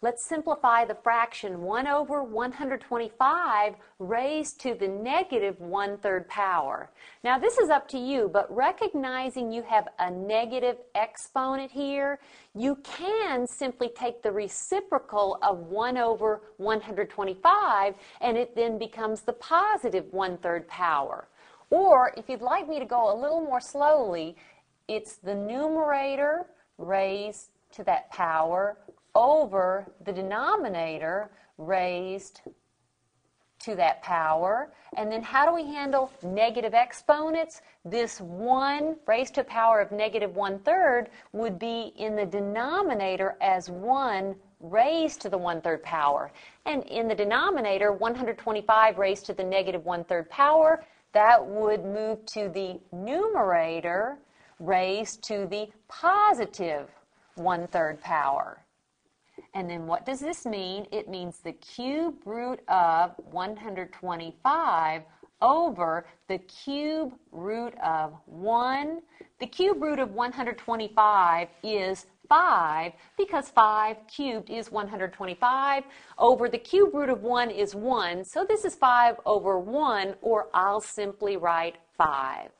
Let's simplify the fraction 1 over 125 raised to the negative one-third power. Now this is up to you, but recognizing you have a negative exponent here, you can simply take the reciprocal of 1 over 125 and it then becomes the positive one-third power. Or if you'd like me to go a little more slowly, it's the numerator raised to that power over the denominator raised to that power. And then how do we handle negative exponents? This 1 raised to the power of negative 1 third would be in the denominator as 1 raised to the 1 third power. And in the denominator, 125 raised to the negative 1 third power, that would move to the numerator raised to the positive 1 third power. And then what does this mean? It means the cube root of 125 over the cube root of 1. The cube root of 125 is 5 because 5 cubed is 125 over the cube root of 1 is 1. So this is 5 over 1 or I'll simply write 5.